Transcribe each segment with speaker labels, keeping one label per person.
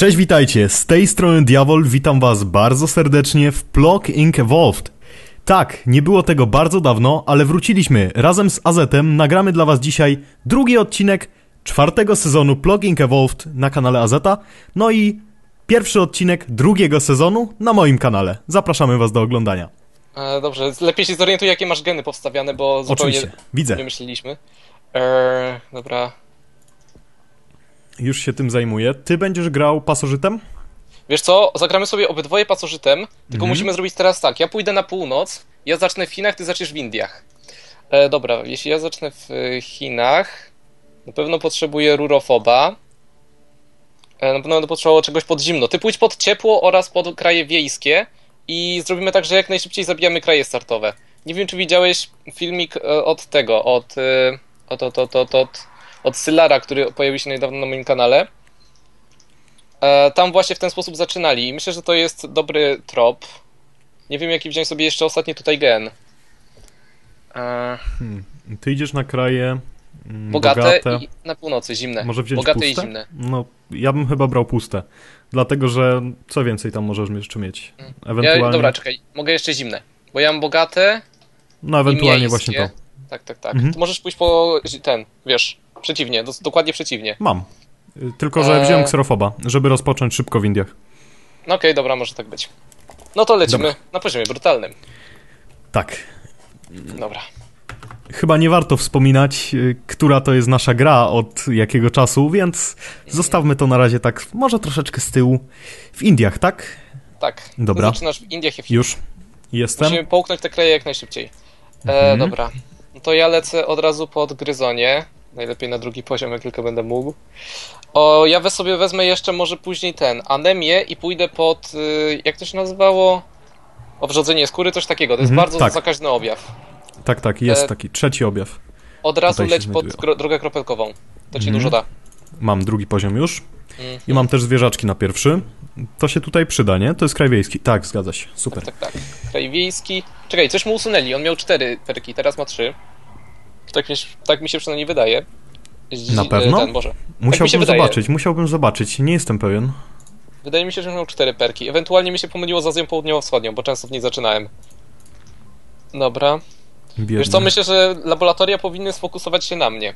Speaker 1: Cześć, witajcie, z tej strony Diabol, witam was bardzo serdecznie w Plog Inc. Evolved. Tak, nie było tego bardzo dawno, ale wróciliśmy. Razem z Azetem nagramy dla was dzisiaj drugi odcinek czwartego sezonu Plog Inc. Evolved na kanale Azeta, no i pierwszy odcinek drugiego sezonu na moim kanale. Zapraszamy was do oglądania.
Speaker 2: E, dobrze, lepiej się zorientuj, jakie masz geny powstawiane, bo zupełnie
Speaker 1: Oczywiście, widzę.
Speaker 2: nie myśleliśmy. Eee, dobra.
Speaker 1: Już się tym zajmuję. Ty będziesz grał pasożytem?
Speaker 2: Wiesz co, zagramy sobie obydwoje pasożytem, tylko
Speaker 1: Mhm.
Speaker 2: musimy zrobić teraz tak. Ja pójdę na północ, ja zacznę w Chinach, ty zaczniesz w Indiach. E, dobra, jeśli ja zacznę w Chinach, na pewno potrzebuję rurofoba. E, na pewno będę potrzebował czegoś pod zimno. Ty pójdź pod ciepło oraz pod kraje wiejskie i zrobimy tak, że jak najszybciej zabijamy kraje startowe. Nie wiem, czy widziałeś filmik e, od tego, od, e, od, od, od, od, od, od Sylara, który pojawił się niedawno na moim kanale. E, tam właśnie w ten sposób zaczynali i myślę, że to jest dobry trop. Nie wiem, jaki wziąć sobie jeszcze ostatni tutaj gen. E,
Speaker 1: Ty idziesz na kraje mm,
Speaker 2: bogate,
Speaker 1: bogate.
Speaker 2: i na północy, zimne.
Speaker 1: Może wziąć
Speaker 2: bogate
Speaker 1: puste?
Speaker 2: i zimne.
Speaker 1: No, ja bym chyba brał puste. Dlatego, że co więcej tam możesz jeszcze mieć? Ewentualnie.
Speaker 2: Ja, dobra, czekaj, mogę jeszcze zimne. Bo ja mam bogate
Speaker 1: no ewentualnie właśnie to.
Speaker 2: Tak, tak, tak.
Speaker 1: Mhm.
Speaker 2: To możesz pójść po ten, wiesz, przeciwnie, dos- dokładnie przeciwnie.
Speaker 1: Mam. Tylko, że
Speaker 2: Eee.
Speaker 1: wziąłem kserofoba, żeby rozpocząć szybko w Indiach.
Speaker 2: No okej, dobra, może tak być. No to lecimy
Speaker 1: Dobra.
Speaker 2: na poziomie brutalnym.
Speaker 1: Tak.
Speaker 2: Dobra.
Speaker 1: Chyba nie warto wspominać, y, która to jest nasza gra od jakiego czasu, więc zostawmy to na razie tak, może troszeczkę z tyłu. W Indiach, tak?
Speaker 2: Tak.
Speaker 1: Dobra.
Speaker 2: Zaczynasz w Indiach i w
Speaker 1: Już. Jestem.
Speaker 2: Musimy połknąć te kraje jak najszybciej. E,
Speaker 1: Mhm.
Speaker 2: dobra. No to ja lecę od razu pod gryzonie. Najlepiej na drugi poziom, jak tylko będę mógł. O, ja we sobie wezmę jeszcze może później ten, anemię i pójdę pod, y, jak to się nazywało? Owrzodzenie skóry, coś takiego. To jest
Speaker 1: Mhm,
Speaker 2: bardzo
Speaker 1: tak.
Speaker 2: zakaźny objaw.
Speaker 1: Tak, tak, jest
Speaker 2: E,
Speaker 1: taki trzeci objaw.
Speaker 2: Od razu leć pod gro- drogę kropelkową. To ci
Speaker 1: Mhm.
Speaker 2: dużo da.
Speaker 1: Mam drugi poziom już.
Speaker 2: Mhm.
Speaker 1: I mam też zwierzaczki na pierwszy. To się tutaj przyda, nie? To jest kraj wiejski. Tak, zgadza się. Super.
Speaker 2: Tak, tak. Kraj wiejski. Czekaj, coś mu usunęli. On miał cztery perki, teraz ma trzy. Tak mi, się- tak mi się przynajmniej wydaje. Z-
Speaker 1: Na pewno?
Speaker 2: Ten, Boże.
Speaker 1: Musiałbym
Speaker 2: wydaje.
Speaker 1: zobaczyć, musiałbym zobaczyć. Nie jestem pewien.
Speaker 2: Wydaje mi się, że miał cztery perki. Ewentualnie mi się pomyliło z Azją Południowo-Wschodnią, bo często w niej zaczynałem. Dobra.
Speaker 1: Biedny.
Speaker 2: Wiesz co, myślę, że laboratoria powinny sfokusować się na mnie.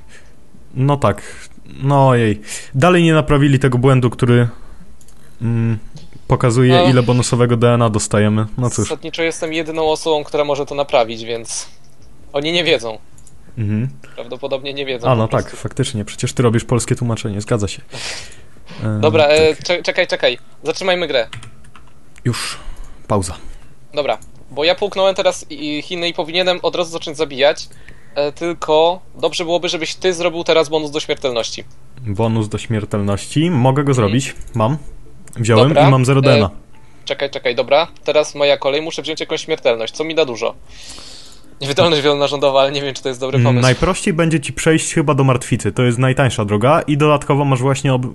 Speaker 1: No tak. No jej. Dalej nie naprawili tego błędu, który mm, pokazuje,
Speaker 2: No.
Speaker 1: ile bonusowego DNA dostajemy. No cóż.
Speaker 2: Zasadniczo jestem jedyną osobą, która może to naprawić, więc oni nie wiedzą.
Speaker 1: Mhm.
Speaker 2: Prawdopodobnie nie wiedzą.
Speaker 1: A, no tak, faktycznie. Przecież ty robisz polskie tłumaczenie, zgadza się. E,
Speaker 2: Dobra,
Speaker 1: tak.
Speaker 2: cze- czekaj, czekaj. Zatrzymajmy grę.
Speaker 1: Już. Pauza.
Speaker 2: Dobra, bo ja połknąłem teraz Chiny i powinienem od razu zacząć zabijać. E, tylko dobrze byłoby, żebyś ty zrobił teraz bonus do śmiertelności.
Speaker 1: Bonus do śmiertelności. Mogę go zrobić. Mam. Wziąłem
Speaker 2: Dobra.
Speaker 1: i mam 0 DNA.
Speaker 2: Czekaj, czekaj, dobra. Teraz moja kolej, muszę wziąć jakąś śmiertelność, co mi da dużo. Niewydolność wielonarządowa, ale nie wiem, czy to jest dobry
Speaker 1: Mm,
Speaker 2: pomysł.
Speaker 1: Najprościej będzie ci przejść chyba do martwicy. To jest najtańsza droga i dodatkowo masz właśnie ob-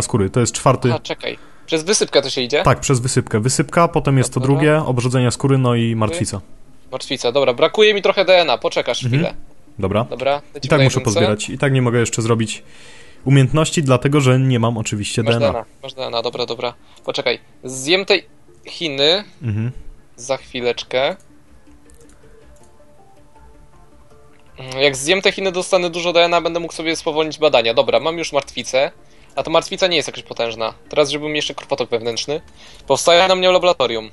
Speaker 1: skóry. To jest czwarty.
Speaker 2: A, czekaj. Przez wysypkę to się idzie?
Speaker 1: Tak, przez wysypkę. Wysypka, potem jest to
Speaker 2: Dobra.
Speaker 1: drugie, obrzodzenia skóry, no i martwica.
Speaker 2: Martwica, dobra. Brakuje mi trochę DNA, poczekasz
Speaker 1: Mhm.
Speaker 2: chwilę.
Speaker 1: Dobra.
Speaker 2: Dobra,
Speaker 1: I
Speaker 2: lecimy
Speaker 1: tak
Speaker 2: na
Speaker 1: muszę
Speaker 2: jedynce.
Speaker 1: pozbierać. I tak nie mogę jeszcze zrobić umiejętności, dlatego że nie mam oczywiście
Speaker 2: Masz
Speaker 1: DNA.
Speaker 2: DNA, masz DNA, dobra, dobra. Poczekaj. Zjem tej Chiny
Speaker 1: Mhm.
Speaker 2: za chwileczkę. Jak zjem te Chiny, dostanę dużo DNA, będę mógł sobie spowolnić badania. Dobra, mam już martwicę. A ta martwica nie jest jakaś potężna. Teraz, żeby mi jeszcze krwotok wewnętrzny. Powstaje na mnie laboratorium.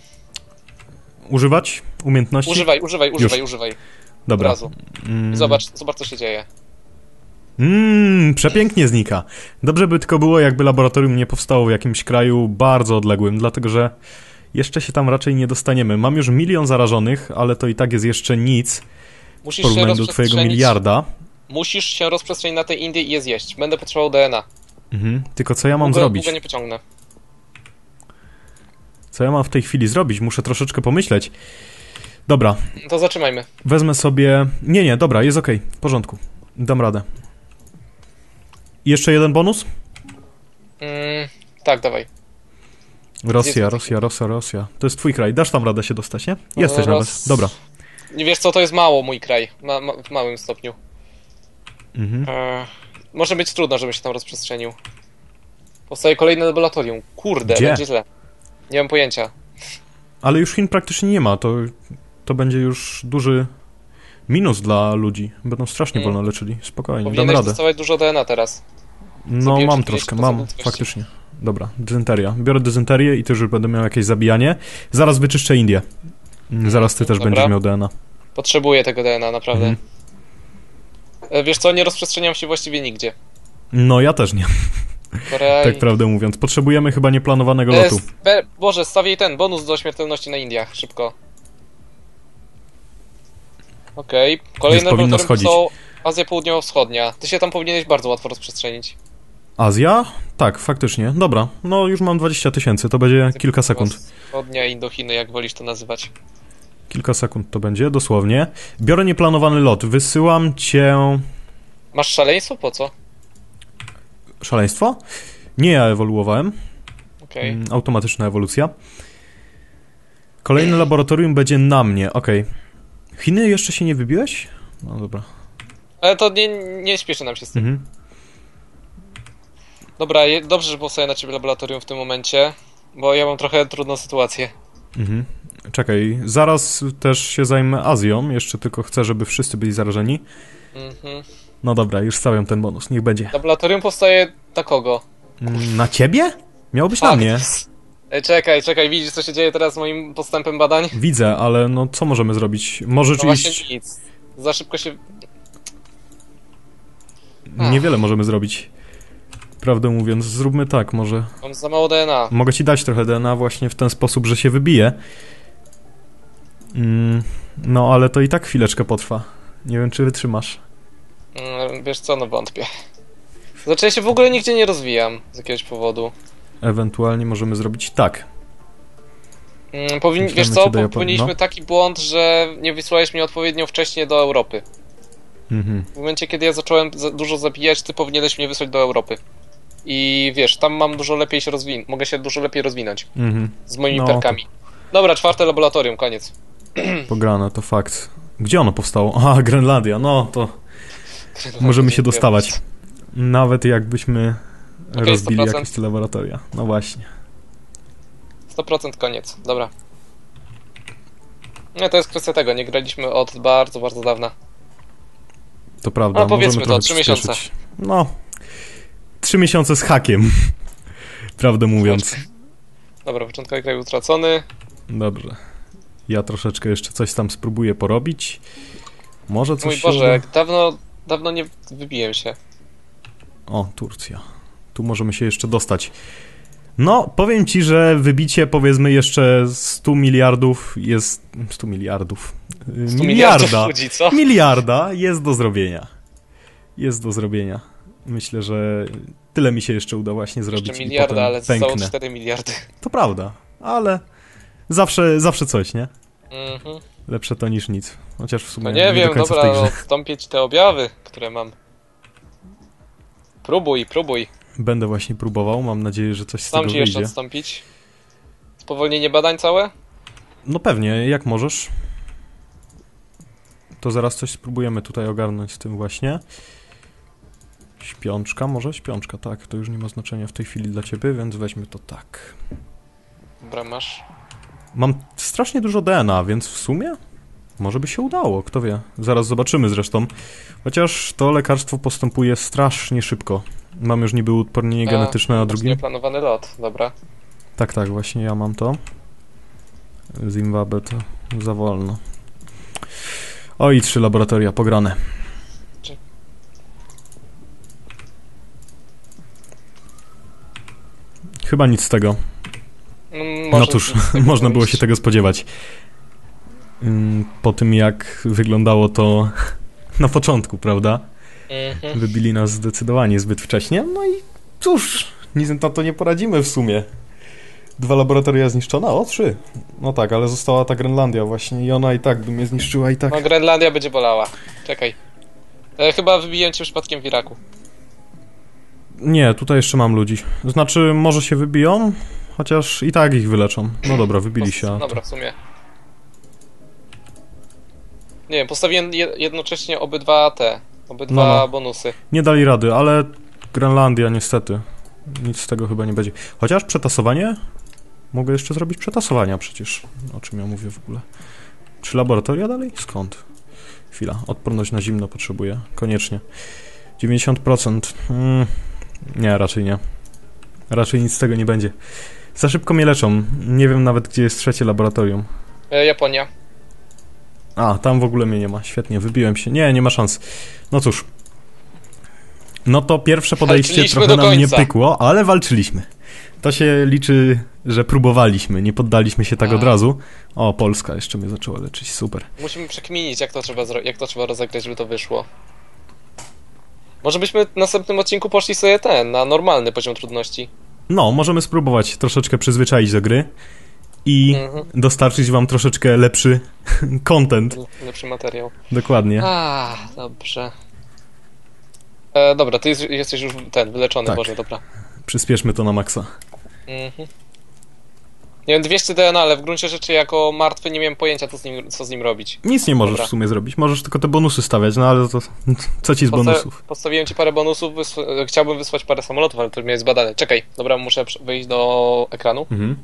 Speaker 1: Używać umiejętności?
Speaker 2: Używaj, używaj, używaj, używaj. Od
Speaker 1: Dobra. Mm.
Speaker 2: Zobacz, zobacz co się dzieje.
Speaker 1: Mmm, przepięknie znika. Dobrze by tylko było, jakby laboratorium nie powstało w jakimś kraju bardzo odległym, dlatego że jeszcze się tam raczej nie dostaniemy. Mam już milion zarażonych, ale to i tak jest jeszcze nic w
Speaker 2: Musisz się
Speaker 1: porównaniu do twojego miliarda.
Speaker 2: Musisz się rozprzestrzenić na tej Indii i je zjeść. Będę potrzebował DNA.
Speaker 1: Mhm. Tylko co ja mam
Speaker 2: długo,
Speaker 1: zrobić?
Speaker 2: Długo nie pociągnę.
Speaker 1: Co ja mam w tej chwili zrobić? Muszę troszeczkę pomyśleć. Dobra,
Speaker 2: To zatrzymajmy.
Speaker 1: wezmę sobie... Nie, nie, dobra, jest okej, w porządku. Dam radę. Jeszcze jeden bonus?
Speaker 2: Mm, tak, dawaj.
Speaker 1: Rosja, Rosja, Rosja, Rosja. To jest twój kraj. Dasz tam radę się dostać, nie? Jesteś
Speaker 2: Ros-
Speaker 1: nawet. Dobra.
Speaker 2: Nie wiesz co, to jest mało mój kraj. Ma, ma, w małym stopniu.
Speaker 1: Mhm.
Speaker 2: Eee, może być trudno, żebym się tam rozprzestrzenił. Powstaje kolejne laboratorium. Kurde,
Speaker 1: Gdzie?
Speaker 2: będzie źle. Nie mam pojęcia.
Speaker 1: Ale już Chin praktycznie nie ma, to, to będzie już duży minus dla ludzi. Będą strasznie wolno leczyli. Spokojnie, dam radę.
Speaker 2: dostawać dużo DNA teraz.
Speaker 1: No mam
Speaker 2: 40%
Speaker 1: troszkę, mam, faktycznie. Dobra, dezynteria. Biorę dezynterię i też już będę miał jakieś zabijanie. Zaraz wyczyszczę Indię. Mm, Zaraz ty też
Speaker 2: Dobra.
Speaker 1: będziesz miał DNA.
Speaker 2: Potrzebuję tego DNA, naprawdę.
Speaker 1: Mhm.
Speaker 2: E, Wiesz co, nie rozprzestrzeniam się właściwie nigdzie.
Speaker 1: No ja też nie,
Speaker 2: Korea
Speaker 1: tak prawdę mówiąc. Potrzebujemy chyba nieplanowanego
Speaker 2: E,
Speaker 1: lotu.
Speaker 2: spe- Boże, stawiaj ten bonus do śmiertelności na Indiach, szybko. Okej, kolejne
Speaker 1: Już powinno schodzić.
Speaker 2: są Azja Południowo-Wschodnia. Ty się tam powinieneś bardzo łatwo rozprzestrzenić.
Speaker 1: Azja? Tak, faktycznie. Dobra, no już mam 20 tysięcy, to będzie kilka sekund.
Speaker 2: Wschodnia, Indochiny, jak wolisz to nazywać.
Speaker 1: Kilka sekund to będzie, dosłownie. Biorę nieplanowany lot. Wysyłam cię...
Speaker 2: Masz szaleństwo? Po co?
Speaker 1: Szaleństwo? Nie ja ewoluowałem.
Speaker 2: Okej.
Speaker 1: Mm, Automatyczna ewolucja. Kolejne laboratorium będzie na mnie, okej. Chiny jeszcze się nie wybiłeś? No dobra.
Speaker 2: Ale to nie, nie śpieszy nam się z tym.
Speaker 1: Mhm.
Speaker 2: Dobra, je, dobrze, że powstaje na ciebie laboratorium w tym momencie, bo ja mam trochę trudną sytuację.
Speaker 1: Mhm. Czekaj, zaraz też się zajmę Azją, jeszcze tylko chcę, żeby wszyscy byli zarażeni.
Speaker 2: Mhm.
Speaker 1: No dobra, już stawiam ten bonus, niech będzie.
Speaker 2: Laboratorium powstaje na kogo?
Speaker 1: Mm, Na ciebie? Miało być na
Speaker 2: Fakt.
Speaker 1: mnie.
Speaker 2: Ej, czekaj, czekaj, widzisz co się dzieje teraz z moim postępem badań?
Speaker 1: Widzę, ale no co możemy zrobić? Może
Speaker 2: No
Speaker 1: rzeczywiście
Speaker 2: właśnie nic. Za szybko się...
Speaker 1: niewiele możemy zrobić. Prawdę mówiąc, zróbmy tak, może.
Speaker 2: Mam za mało DNA.
Speaker 1: Mogę ci dać trochę DNA właśnie w ten sposób, że się wybije. Mm, no, ale to i tak chwileczkę potrwa. Nie wiem, czy wytrzymasz.
Speaker 2: Mm, Wiesz co, no wątpię. Znaczy ja się w ogóle nigdzie nie rozwijam z jakiegoś powodu.
Speaker 1: Ewentualnie możemy zrobić tak.
Speaker 2: Mm, Powin... Wiesz co, popełniliśmy
Speaker 1: no.
Speaker 2: taki błąd, że nie wysłałeś mnie odpowiednio wcześnie do Europy.
Speaker 1: Mhm.
Speaker 2: W momencie, kiedy ja zacząłem za dużo zabijać, ty powinieneś mnie wysłać do Europy. I wiesz, tam mam dużo lepiej się rozwinąć. Mogę się dużo lepiej rozwinąć
Speaker 1: Mhm.
Speaker 2: z moimi
Speaker 1: No,
Speaker 2: perkami. Dobra, czwarte laboratorium, koniec.
Speaker 1: Pograne, to fakt. Gdzie ono powstało? Aha, Grenlandia. No, to możemy się dostawać. Nawet jakbyśmy
Speaker 2: Okej,
Speaker 1: rozbili
Speaker 2: 100%.
Speaker 1: jakieś te laboratoria. No właśnie.
Speaker 2: 100% koniec, dobra. Nie, to jest kwestia tego, nie graliśmy od bardzo, bardzo dawna.
Speaker 1: To prawda.
Speaker 2: No, powiedzmy to,
Speaker 1: trochę
Speaker 2: trzy miesiące.
Speaker 1: przyspieszyć. No. Trzy miesiące z hakiem. Prawdę mówiąc.
Speaker 2: Dobra, początkowy kraj utracony.
Speaker 1: Dobrze. Ja troszeczkę jeszcze coś tam spróbuję porobić. Może coś
Speaker 2: Mój
Speaker 1: się
Speaker 2: Boże, jak dawno, dawno nie wybiłem się.
Speaker 1: O, Turcja. Tu możemy się jeszcze dostać. No, powiem ci, że wybicie powiedzmy jeszcze 100 miliardów jest... 100 miliardów. Y,
Speaker 2: 100 miliardów
Speaker 1: Miliarda.
Speaker 2: ludzi, co?
Speaker 1: Miliarda jest do zrobienia. Jest do zrobienia. Myślę, że tyle mi się jeszcze uda właśnie zrobić
Speaker 2: Jeszcze miliarda, ale
Speaker 1: pęknę.
Speaker 2: 4 miliardy.
Speaker 1: To prawda, ale zawsze, zawsze coś, nie?
Speaker 2: Mhm.
Speaker 1: Lepsze to niż nic. Chociaż w sumie
Speaker 2: No nie
Speaker 1: do
Speaker 2: wiem,
Speaker 1: końca w
Speaker 2: dobra,
Speaker 1: tej grze.
Speaker 2: odstąpię ci te objawy, które mam. Próbuj, próbuj.
Speaker 1: Będę właśnie próbował, mam nadzieję, że coś z
Speaker 2: Sam
Speaker 1: tego
Speaker 2: ci jeszcze
Speaker 1: wyjdzie.
Speaker 2: odstąpić. Spowolnienie badań całe?
Speaker 1: No pewnie, jak możesz. To zaraz coś spróbujemy tutaj ogarnąć z tym właśnie. Śpiączka, może? Śpiączka, tak. To już nie ma znaczenia w tej chwili dla ciebie, więc weźmy to tak.
Speaker 2: Dobra, masz.
Speaker 1: Mam strasznie dużo DNA, więc w sumie może by się udało, kto wie. Zaraz zobaczymy zresztą. Chociaż to lekarstwo postępuje strasznie szybko. Mam już niby uodpornienie
Speaker 2: A,
Speaker 1: genetyczne na
Speaker 2: masz
Speaker 1: drugim.
Speaker 2: Nieplanowany lot, dobra.
Speaker 1: Tak, tak, właśnie ja mam to. Zimbabwe to za wolno. O i trzy laboratoria pograne. Chyba nic z tego. No
Speaker 2: może
Speaker 1: cóż, można było się tego spodziewać. Po tym jak wyglądało to na początku, prawda?
Speaker 2: Mhm.
Speaker 1: Wybili nas zdecydowanie zbyt wcześnie. No i cóż, nic na to nie poradzimy w sumie. Dwa laboratoria zniszczone? O, trzy. No tak, ale została ta Grenlandia właśnie i ona i tak by mnie zniszczyła i tak.
Speaker 2: No Grenlandia będzie bolała. Czekaj. E, chyba wybiłem cię przypadkiem w Iraku.
Speaker 1: Nie, tutaj jeszcze mam ludzi. Znaczy, może się wybiją, chociaż i tak ich wyleczą. No dobra, wybili się. to-
Speaker 2: Dobra, w sumie. Nie wiem, postawiłem je jednocześnie obydwa te, obydwa
Speaker 1: No, no.
Speaker 2: bonusy.
Speaker 1: Nie dali rady, ale Grenlandia niestety. Nic z tego chyba nie będzie. Chociaż przetasowanie? Mogę jeszcze zrobić przetasowania przecież. O czym ja mówię w ogóle? Czy laboratoria dalej? Skąd? Chwila. Odporność na zimno potrzebuję. Koniecznie. 90%. Mm, nie, raczej nie. Raczej nic z tego nie będzie. Za szybko mnie leczą. Nie wiem nawet, gdzie jest trzecie laboratorium.
Speaker 2: E, Japonia.
Speaker 1: A, tam w ogóle mnie nie ma. Świetnie, wybiłem się. Nie, nie ma szans. No cóż. No to pierwsze podejście trochę nam nie pykło, ale walczyliśmy. To się liczy, że próbowaliśmy, nie poddaliśmy się tak
Speaker 2: A.
Speaker 1: od razu. O, Polska jeszcze mnie zaczęła leczyć, super.
Speaker 2: Musimy przekminić, jak to trzeba, jak to trzeba rozegrać, żeby to wyszło. Może byśmy w następnym odcinku poszli sobie ten, na normalny poziom trudności.
Speaker 1: No, możemy spróbować troszeczkę przyzwyczaić do gry i
Speaker 2: Mhm.
Speaker 1: dostarczyć wam troszeczkę lepszy content.
Speaker 2: Lepszy materiał.
Speaker 1: Dokładnie.
Speaker 2: A, dobrze. E, dobra, ty jest, jesteś już ten, wyleczony,
Speaker 1: Tak.
Speaker 2: Boże, dobra.
Speaker 1: Przyspieszmy to na maksa.
Speaker 2: Mhm. Nie wiem, 200 DNA, ale w gruncie rzeczy jako martwy nie miałem pojęcia, co z nim, co z nim robić.
Speaker 1: Nic nie możesz
Speaker 2: Dobra.
Speaker 1: w sumie zrobić. Możesz tylko te bonusy stawiać, no ale to co ci z
Speaker 2: Posta-
Speaker 1: bonusów?
Speaker 2: Postawiłem ci parę bonusów, chciałbym wysłać parę samolotów, ale to mnie jest badane. Czekaj, dobra, muszę wyjść do ekranu.
Speaker 1: Mhm.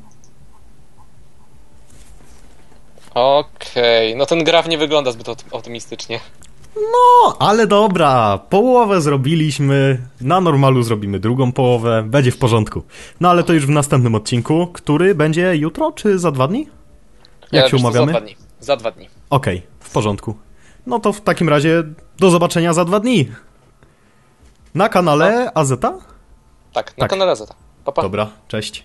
Speaker 2: Okej, no ten graf nie wygląda zbyt op- optymistycznie.
Speaker 1: No, ale dobra, połowę zrobiliśmy, na normalu zrobimy drugą połowę, będzie w porządku. No ale to już w następnym odcinku, który będzie jutro czy za dwa dni? Jak
Speaker 2: E,
Speaker 1: się umawiamy?
Speaker 2: Za dwa dni. Za dwa dni.
Speaker 1: Okej, w porządku. No to w takim razie do zobaczenia za dwa dni. Na kanale AZ?
Speaker 2: Tak, na
Speaker 1: Tak.
Speaker 2: kanale Zeta. Pa, pa.
Speaker 1: Dobra, cześć.